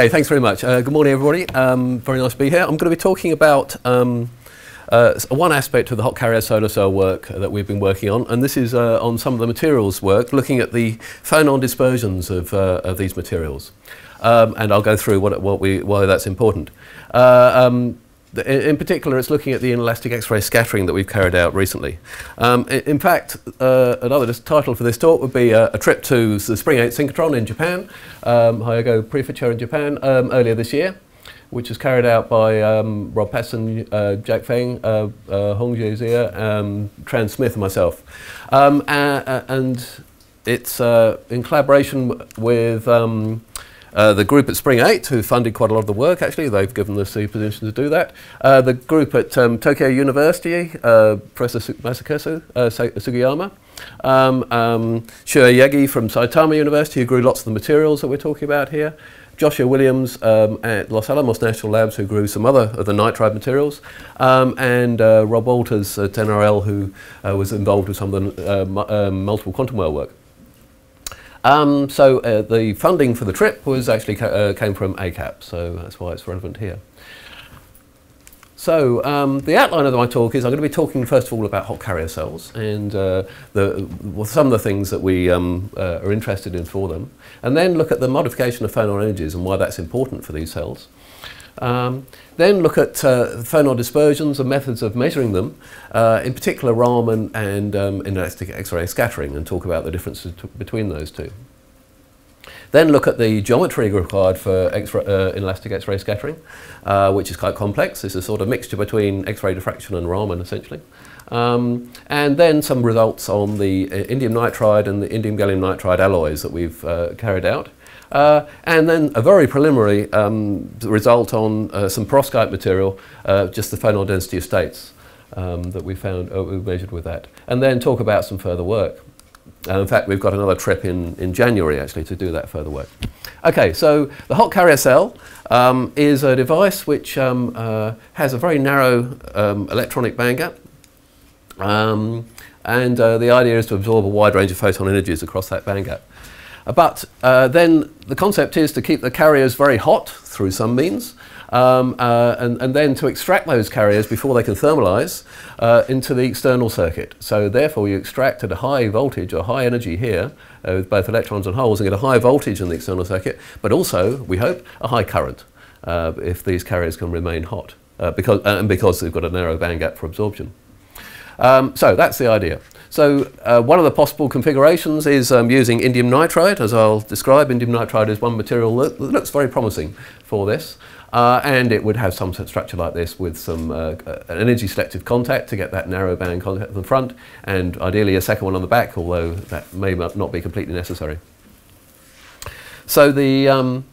Okay, thanks very much. Uh, good morning, everybody. Um, very nice to be here. I'm going to be talking about um, uh, one aspect of the hot carrier solar cell work that we've been working on, and this is uh, on some of the materials work, looking at the phonon dispersions of, uh, of these materials. Um, and I'll go through what, what we, why that's important. Uh, um, in particular, it's looking at the inelastic X-ray scattering that we've carried out recently. Um, in, fact, uh, another title for this talk would be uh, a trip to the Spring 8 synchrotron in Japan, um, Hyogo Prefecture in Japan, um, earlier this year, which was carried out by um, Rob Patterson, uh, Jack Feng, uh, uh, Hongze um, Tran Smith, and myself. Um, and it's uh, in collaboration with uh, the group at Spring 8, who funded quite a lot of the work, actually, they've given the position to do that. Uh, the group at um, Tokyo University, uh, Professor Masakazu uh, Sugiyama. Um, um, Yagi from Saitama University, who grew lots of the materials that we're talking about here. Joshua Williams um, at Los Alamos National Labs, who grew some other of the nitride materials, um, and uh, Rob Walters at NRL, who uh, was involved with some of the uh, multiple quantum well work. Um, so uh, the funding for the trip was actually ca uh, came from ACAP, so that's why it's relevant here. So um, the outline of my talk is I'm going to be talking first of all about hot carrier cells and uh, the, well, some of the things that we um, uh, are interested in for them, and then look at the modification of phonon energies and why that's important for these cells. Um, then look at uh, phonon dispersions and methods of measuring them, uh, in particular Raman and um, inelastic X-ray scattering, and talk about the differences between those two. Then look at the geometry required for X uh, inelastic X-ray scattering, uh, which is quite complex. It's a sort of mixture between X-ray diffraction and Raman, essentially. Um, and then some results on the uh, indium nitride and the indium gallium nitride alloys that we've uh, carried out. Uh, and then a very preliminary um, result on uh, some perovskite material, uh, just the phonon density of states um, that we found, uh, we measured with that. And then talk about some further work. Uh, in fact, we've got another trip in, in January actually to do that further work. Okay, so the hot carrier cell um, is a device which um, uh, has a very narrow um, electronic bandgap. Um, and the idea is to absorb a wide range of photon energies across that bandgap. Uh, but uh, then the concept is to keep the carriers very hot through some means, um, uh, and, and, then to extract those carriers before they can thermalize uh, into the external circuit. So therefore you extract at a high voltage or high energy here uh, with both electrons and holes and get a high voltage in the external circuit, but also, we hope, a high current uh, if these carriers can remain hot because, and because they've got a narrow band gap for absorption. Um, so that's the idea. So uh, one of the possible configurations is um, using indium nitride, as I'll describe. Indium nitride is one material that looks very promising for this. Uh, and it would have some structure like this with some uh, an energy selective contact to get that narrow band contact at the front, and ideally a second one on the back, although that may not be completely necessary. So the um,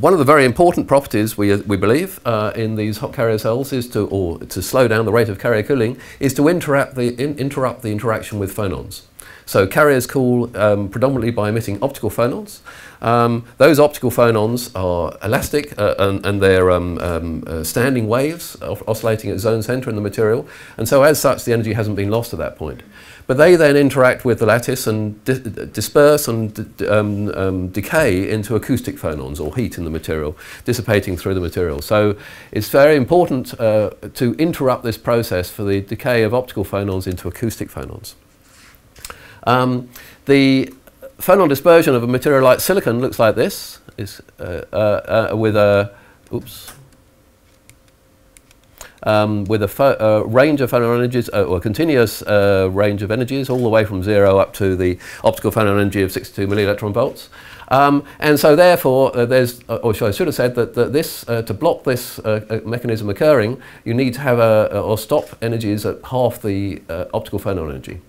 one of the very important properties we, we believe uh, in these hot carrier cells is to, or to slow down the rate of carrier cooling, is to interrupt the, in, interrupt the interaction with phonons. So carriers cool um, predominantly by emitting optical phonons. Um, those optical phonons are elastic uh, and, and, they're um, um uh, standing waves oscillating at zone center in the material. And so as such, the energy hasn't been lost at that point. But they then interact with the lattice and di disperse and um, um, decay into acoustic phonons or heat in the material, dissipating through the material. So it's very important uh, to interrupt this process for the decay of optical phonons into acoustic phonons. Um, the phonon dispersion of a material like silicon looks like this, is, uh, uh, uh with a, oops, um, with a uh, range of phonon energies, uh, or a continuous uh, range of energies, all the way from zero up to the optical phonon energy of 62 millielectron volts. Um, and so therefore, uh, there's, uh, or I should have said that, that this, uh, to block this mechanism occurring, you need to have a, or stop energies at half the optical phonon energy.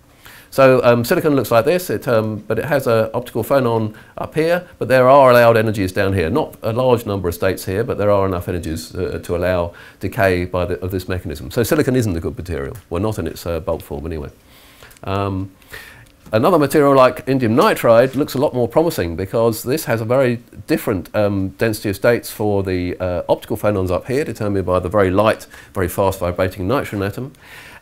So um, silicon looks like this, it, um, but it has an optical phonon up here, but there are allowed energies down here. Not a large number of states here, but there are enough energies uh, to allow decay by the, of this mechanism. So silicon isn't a good material. Well, not in its uh, bulk form anyway. Um, Another material like indium nitride looks a lot more promising because this has a very different um, density of states for the uh, optical phonons up here, determined by the very light, very fast vibrating nitrogen atom,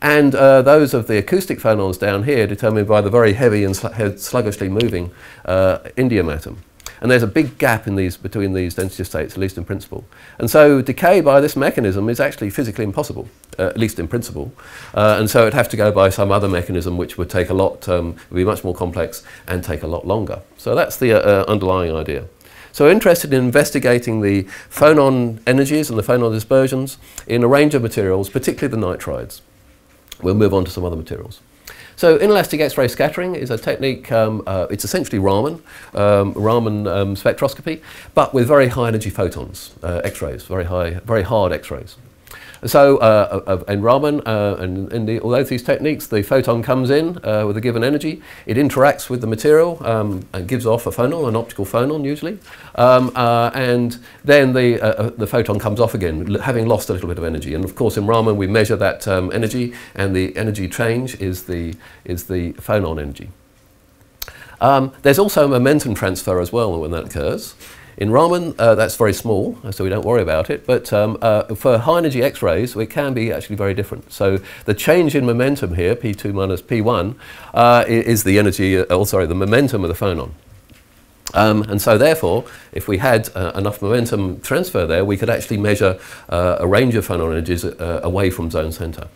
and uh, those of the acoustic phonons down here determined by the very heavy and sl sluggishly moving uh, indium atom. And there's a big gap in these, between these density states, at least in principle. And so decay by this mechanism is actually physically impossible, uh, at least in principle. Uh, and so it'd have to go by some other mechanism which would take a lot, um, would be much more complex and take a lot longer. So that's the uh, underlying idea. So we're interested in investigating the phonon energies and the phonon dispersions in a range of materials, particularly the nitrides. We'll move on to some other materials. So inelastic X-ray scattering is a technique, um, uh, it's essentially Raman, um, Raman um, spectroscopy, but with very high energy photons, uh, X-rays, very high, very hard X-rays. So uh, uh, in Raman uh, and in the, although these techniques, the photon comes in uh, with a given energy, it interacts with the material um, and gives off a phonon, an optical phonon usually, um, uh, and then the, uh, the photon comes off again, having lost a little bit of energy. And of course in Raman we measure that um, energy and the energy change is the, is the phonon energy. Um, there's also momentum transfer as well when that occurs. In Raman, uh, that's very small, so we don't worry about it. But um, uh, for high energy X-rays, it can be actually very different. So the change in momentum here, P2 minus P1, uh, is the energy, uh, oh sorry, the momentum of the phonon. Um, and so therefore, if we had uh, enough momentum transfer there, we could actually measure uh, a range of phonon energies away from zone center.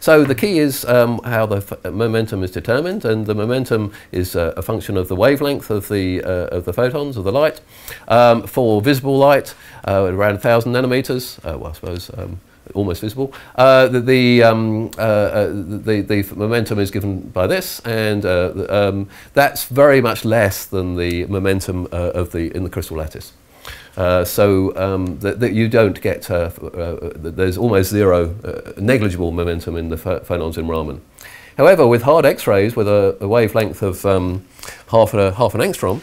So the key is um, how the momentum is determined, and the momentum is uh, a function of the wavelength of the, uh, of the photons, of the light. Um, for visible light, uh, around 1,000 nanometers, uh, well, I suppose um, almost visible. Uh, the, the, um, uh, uh, the, the, momentum is given by this, and uh, um, that's very much less than the momentum of the, in the crystal lattice. Uh, so um, that, you don't get, uh, uh, there's almost zero uh, negligible momentum in the phonons in Raman. However, with hard X-rays with a, a, wavelength of um, half, a, half an angstrom,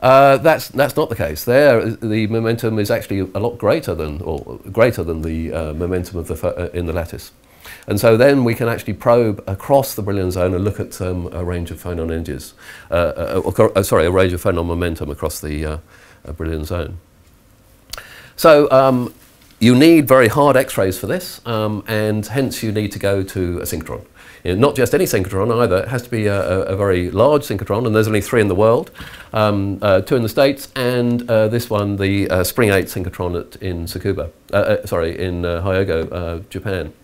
uh, that's, that's not the case. There, the momentum is actually a lot greater than, or greater than the momentum of the in the lattice. And so then we can actually probe across the Brillouin zone and look at um, a range of phonon energies, sorry, a range of phonon momentum across the Brillouin zone. So um, you need very hard X-rays for this, um, and hence you need to go to a synchrotron. You know, not just any synchrotron either, it has to be a, a, a, very large synchrotron, and there's only three in the world, um, uh, two in the States, and uh, this one, the uh, Spring 8 synchrotron at, in Tsukuba, uh, uh, sorry, in uh, Hyogo, Japan.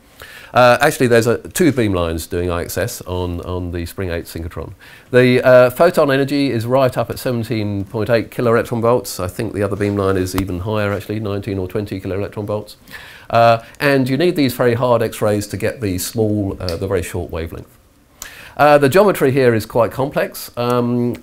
Uh, actually, there's a, two beamlines doing IXS on, on the Spring 8 synchrotron. The uh, photon energy is right up at 17.8 kiloelectron volts. I think the other beamline is even higher, actually, 19 or 20 kiloelectron volts. Uh, and you need these very hard X-rays to get the small, uh, the very short wavelength. Uh, the geometry here is quite complex. Um,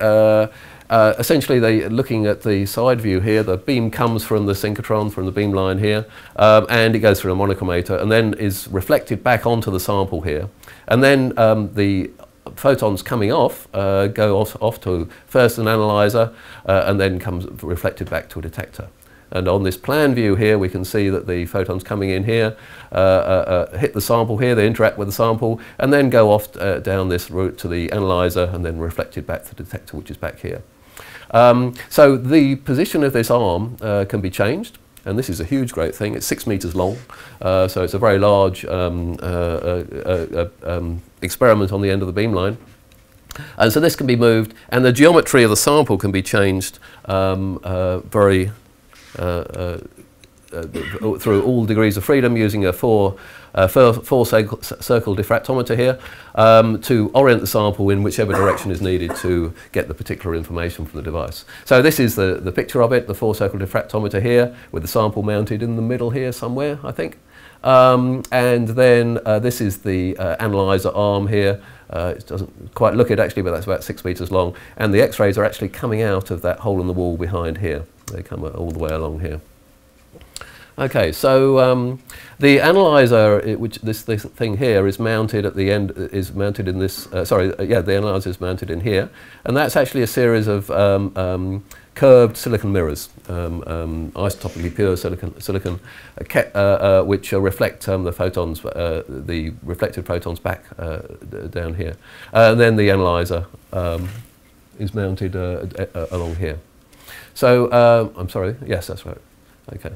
uh, essentially, they, looking at the side view here, the beam comes from the synchrotron, from the beam line here, um, and it goes through a monochromator and then is reflected back onto the sample here. And then um, the photons coming off uh, go off, off, to first an analyzer uh, and then comes reflected back to a detector. And on this plan view here, we can see that the photons coming in here uh, uh, uh hit the sample here, they interact with the sample, and then go off uh, down this route to the analyzer and then reflected back to the detector, which is back here. Um, so the position of this arm uh, can be changed. And this is a huge, great thing. It's six meters long, uh, so it's a very large um, uh, uh, uh, um, experiment on the end of the beamline. And so this can be moved, and the geometry of the sample can be changed um, very through all degrees of freedom using a four uh, circle, circle diffractometer here um, to orient the sample in whichever direction is needed to get the particular information from the device. So this is the, the picture of it, the four circle diffractometer here with the sample mounted in the middle here somewhere, I think. Um, and then uh, this is the uh, analyzer arm here. Uh, it doesn't quite look it actually, but that's about six meters long. And the X-rays are actually coming out of that hole in the wall behind here. They come all the way along here. Okay, so um, the analyzer, it, which this, this, thing here is mounted at the end, is mounted in this, uh, sorry, uh, yeah, the analyzer is mounted in here, and that's actually a series of um, um, curved silicon mirrors, um, um, isotopically pure silicon, silicon uh, uh, uh, which reflect um, the photons, the reflected photons back down here. and then the analyzer is mounted along here. So, I'm sorry, yes, that's right. Okay.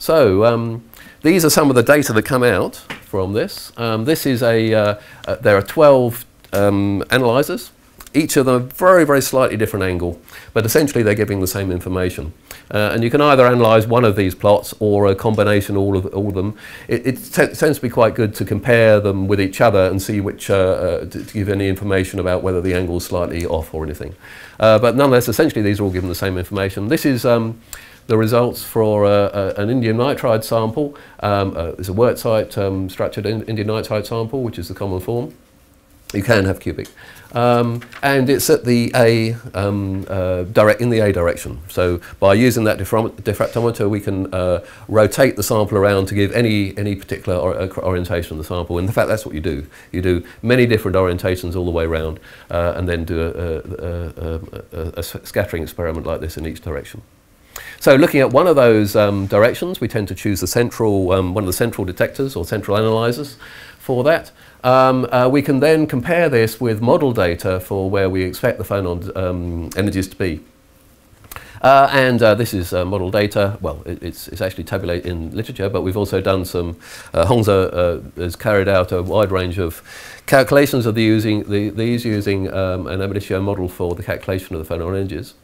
So um, these are some of the data that come out from this. Um, this is a, uh, uh, there are 12 um, analyzers each of them a very, very slightly different angle, but essentially they're giving the same information. Uh, and you can either analyse one of these plots or a combination of all of, all of them. It, it tends to be quite good to compare them with each other and see which, uh, uh, to, to, give any information about whether the angle is slightly off or anything. Uh, but nonetheless, essentially these are all given the same information. This is um, the results for uh, an indium nitride sample. Um, uh, it's a wurtzite um, structured in indium nitride sample, which is the common form. You can have cubic. Um, and it's at the A um, uh, direct in the A direction. So by using that diffractometer, we can uh, rotate the sample around to give any any particular or, uh, orientation of the sample. And in fact, that's what you do. You do many different orientations all the way around, uh, and then do a, a, a, a, scattering experiment like this in each direction. So looking at one of those um, directions, we tend to choose the central um, one of the central detectors or central analyzers for that. Um, uh, we can then compare this with model data for where we expect the phonon um, energies to be. Uh, and uh, this is uh, model data. Well, it, it's, it's actually tabulated in literature, but we've also done some, uh, Hongze uh, has carried out a wide range of calculations of the using, the, these using um, an ab initio model for the calculation of the phonon energies.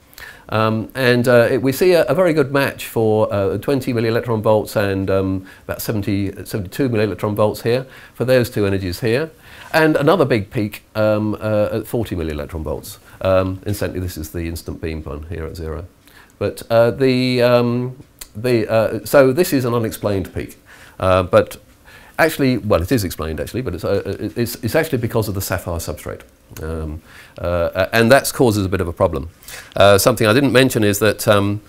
Um, and uh, it, we see a, a, very good match for uh, 20 millielectron volts and um, about 70, 72 millielectron volts here for those two energies here. And another big peak um, uh, at 40 millielectron volts. Um, incidentally, this is the instant beam one here at zero. But uh, the, um, the, uh, so this is an unexplained peak. Uh, but actually, well, it is explained actually, but it's, it's, it's actually because of the sapphire substrate. Um, uh, and that causes a bit of a problem. Uh, something I didn't mention is that um,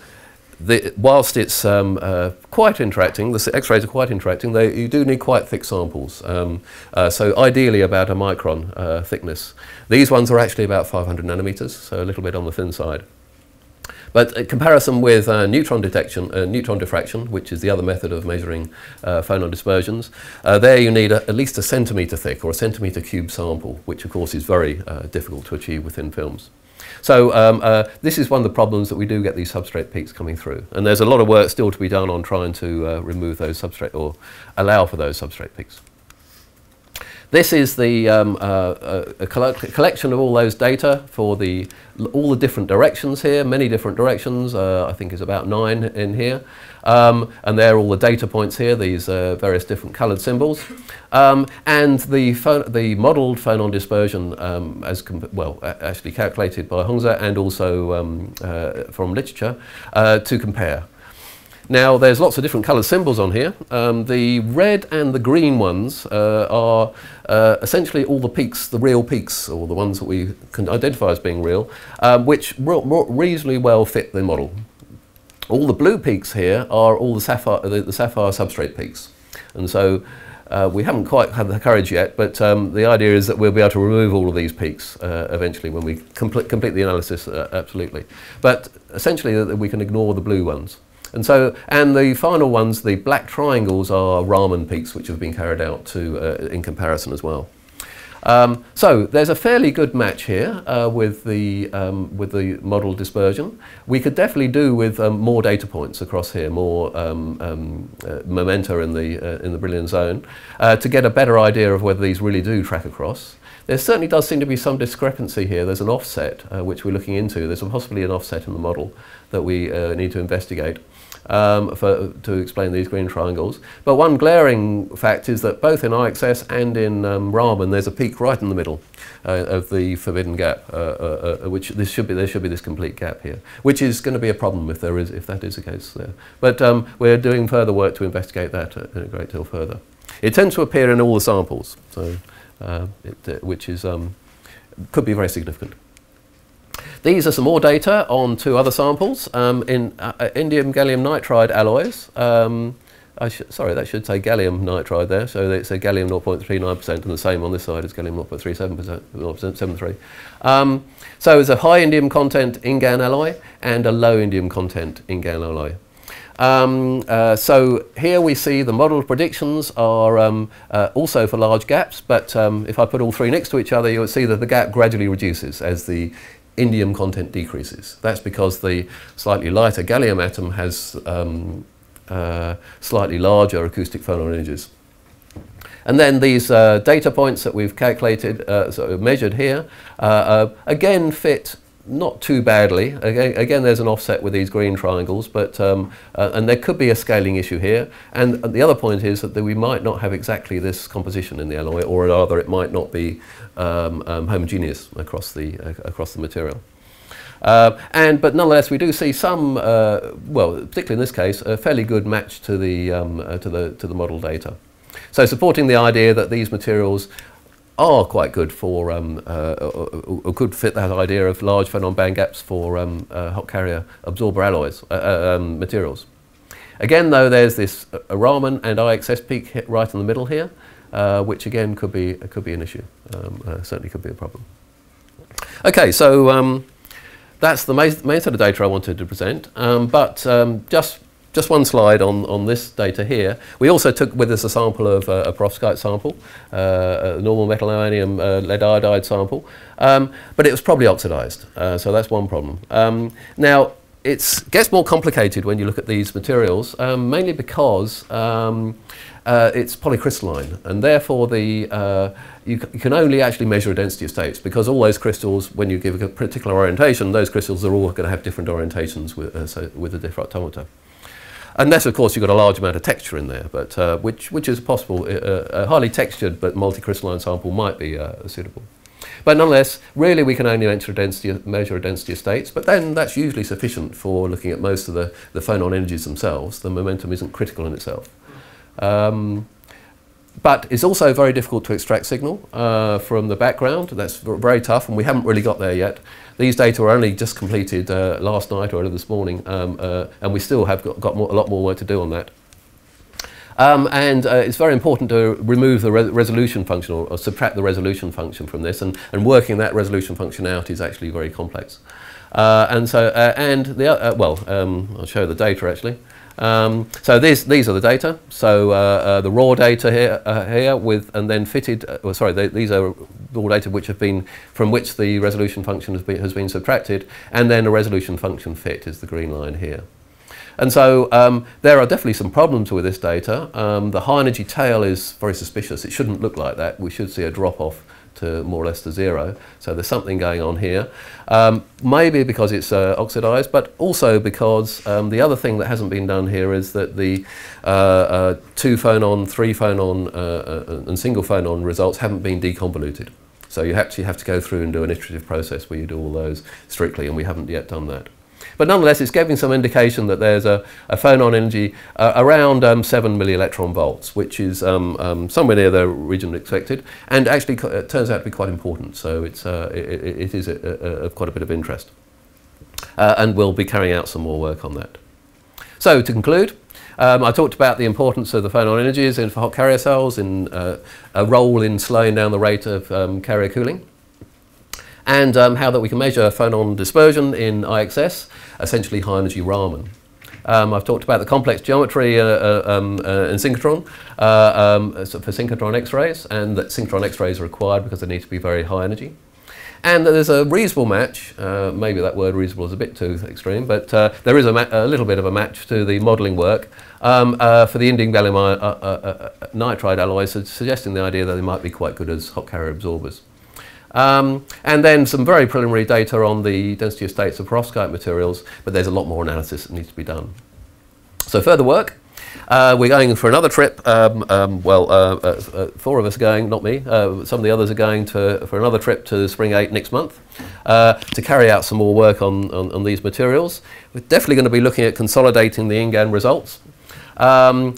the, whilst it's um, uh, quite interacting, the X-rays are quite interacting, they, you do need quite thick samples. Um, uh, so ideally about a micron uh, thickness. These ones are actually about 500 nanometers, so a little bit on the thin side. But in comparison with uh, neutron detection, uh, neutron diffraction, which is the other method of measuring uh, phonon dispersions, uh, there you need a, at least a centimetre thick or a centimetre cube sample, which of course is very uh, difficult to achieve within films. So um, uh, this is one of the problems that we do get these substrate peaks coming through. And there's a lot of work still to be done on trying to remove those substrate or allow for those substrate peaks. This is the um, uh, a, a collection of all those data for the all the different directions here, many different directions. Uh, I think is about nine in here, um, and there are all the data points here. These uh, various different coloured symbols, um, and the the modelled phonon dispersion um, as well actually calculated by Hongze and also um, uh, from literature uh, to compare. Now, there's lots of different colour symbols on here. Um, the red and the green ones uh, are uh, essentially all the peaks, the real peaks, or the ones that we can identify as being real, um, which reasonably well fit the model. All the blue peaks here are all the sapphire, the, the sapphire substrate peaks. And so uh, we haven't quite had the courage yet, but um, the idea is that we'll be able to remove all of these peaks uh, eventually when we complete, complete the analysis, uh, absolutely. But essentially we can ignore the blue ones. And so, and the final ones, the black triangles are Raman peaks, which have been carried out to, uh, in comparison as well. Um, so there's a fairly good match here uh, with the um, with the model dispersion. We could definitely do with um, more data points across here, more um, um, uh, in the uh, in the Brillouin zone, uh, to get a better idea of whether these really do track across. There certainly does seem to be some discrepancy here. There's an offset uh, which we're looking into. There's possibly an offset in the model that we uh, need to investigate um, for, to explain these green triangles. But one glaring fact is that both in IXS and in um, Raman, there's a peak right in the middle uh, of the forbidden gap, uh, uh, uh, which this should be, there should be this complete gap here, which is going to be a problem if there is, if that is the case there. But um, we're doing further work to investigate that a, a great deal further. It tends to appear in all the samples, so uh, it, uh, which is um, could be very significant. These are some more data on two other samples um, in uh, uh indium gallium nitride alloys. Um, sorry, that should say gallium nitride there. So it's a gallium 0.39% and the same on this side as gallium 0.37%, 0.73. Um, so there's a high indium content in GaN alloy and a low indium content in GaN alloy. Um, uh, so here we see the model predictions are um, uh, also for large gaps, but um, if I put all three next to each other, you'll see that the gap gradually reduces as the indium content decreases. That's because the slightly lighter gallium atom has um, uh, slightly larger acoustic phonon energies. and then these uh, data points that we've calculated, uh, of measured here, uh, uh, again fit not too badly. Again, again, there's an offset with these green triangles, but um, uh, and there could be a scaling issue here. And the other point is that we might not have exactly this composition in the alloy, or rather, it might not be um, um, homogeneous across the uh, across the material. Uh, and but nonetheless, we do see some, uh, well, particularly in this case, a fairly good match to the um, uh, to the to the model data. So supporting the idea that these materials are quite good for, um, uh, or, or, could fit that idea of large phonon band gaps for um, uh, hot carrier absorber alloys, uh, uh um, materials. Again, though, there's this uh, Raman and IXS peak hit right in the middle here, uh, which again could be, could be an issue, um, certainly could be a problem. Okay, so um, that's the main, main set of data I wanted to present, um, but just just one slide on, on this data here. We also took with us a sample of uh, a perovskite sample, uh, a normal methylammonium uh, lead iodide sample, um, but it was probably oxidized, uh, so that's one problem. Um, now, it gets more complicated when you look at these materials, um, mainly because um, uh, it's polycrystalline, and therefore the, uh, you, can only actually measure a density of states because all those crystals, when you give a particular orientation, those crystals are all going to have different orientations with, uh, so with the diffractometer. Unless, of course, you've got a large amount of texture in there, but uh, which, which is possible. Uh, a highly textured but multicrystalline sample might be uh, suitable. But nonetheless, really we can only measure a density, measure a density of states, but then that's usually sufficient for looking at most of the, the phonon energies themselves. The momentum isn't critical in itself. Um, but it's also very difficult to extract signal uh, from the background. That's very tough, and we haven't really got there yet. These data were only just completed uh, last night or this morning, um, uh, and we still have got, got more, a lot more work to do on that. Um, and uh, it's very important to remove the re resolution function or, or, subtract the resolution function from this, and, and working that resolution function out is actually very complex. Uh, and so, uh, and the, uh, well, um, I'll show the data actually. Um, so these, these are the data. So uh, uh, the raw data here, uh, here with, and then fitted, uh, well, sorry, they, these are raw data which have been, from which the resolution function has been, has been subtracted, and then a resolution function fit is the green line here. And so um, there are definitely some problems with this data. Um, the high energy tail is very suspicious. It shouldn't look like that. We should see a drop off to more or less to zero. So there's something going on here. Um, maybe because it's uh, oxidized, but also because um, the other thing that hasn't been done here is that the uh, uh, two phonon, three phonon, uh, uh, and single phonon results haven't been deconvoluted. So you actually have to go through and do an iterative process where you do all those strictly, and we haven't yet done that. But nonetheless, it's giving some indication that there's a, a phonon energy uh, around um, 7 millielectron volts, which is um, um, somewhere near the region expected, and actually it turns out to be quite important. So it's, uh, it, it is of quite a bit of interest. Uh, and we'll be carrying out some more work on that. So to conclude, um, I talked about the importance of the phonon energies in for hot carrier cells, in uh, a role in slowing down the rate of um, carrier cooling and um, how that we can measure phonon dispersion in IXS, essentially high energy Raman. Um, I've talked about the complex geometry uh, uh, um, uh, in synchrotron uh, um, for synchrotron X-rays, and that synchrotron X-rays are required because they need to be very high energy. And there's a reasonable match, uh, maybe that word reasonable is a bit too extreme, but uh, there is a, a, little bit of a match to the modelling work um, for the indium gallium nitride alloys, suggesting the idea that they might be quite good as hot carrier absorbers. Um, and then some very preliminary data on the density of states of perovskite materials, but there's a lot more analysis that needs to be done. So further work. Uh, we're going for another trip. Um, um, well, uh, uh, uh four of us are going, not me. Uh, some of the others are going to, for another trip to Spring 8 next month uh, to carry out some more work on, on, on, these materials. We're definitely going to be looking at consolidating the InGaN results. Um,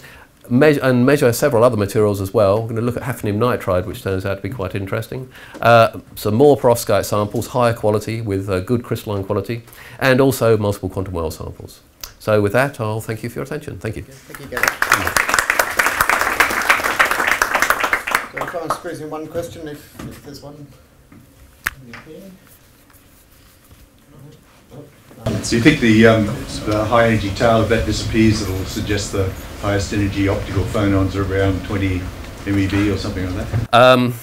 measure, and measure several other materials as well. We're going to look at hafnium nitride, which turns out to be quite interesting. Uh, some more perovskite samples, higher quality with uh, good crystalline quality, and also multiple quantum well samples. So with that, I'll thank you for your attention. Thank you. thank you, Gavin. So try and squeeze in one question if, if there's one. So you think the, um, the high energy tail, if that disappears, it'll suggest the highest energy optical phonons are around 20 MeV or something like that? Um,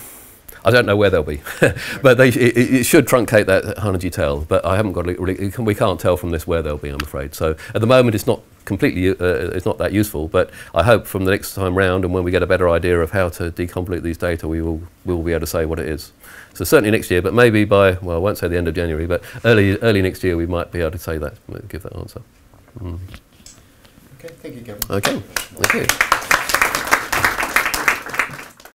I don't know where they'll be, but they, it, it should truncate that 100G tail. But I haven't got, really, we can't tell from this where they'll be, I'm afraid. So at the moment, it's not completely, uh, it's not that useful. But I hope from the next time round, and when we get a better idea of how to deconvolute these data, we will, will be able to say what it is. So certainly next year, but maybe by, well, I won't say the end of January, but early, early next year, we might be able to say that, give that answer. Mm. Okay, thank you, Gavin. Okay, thank you.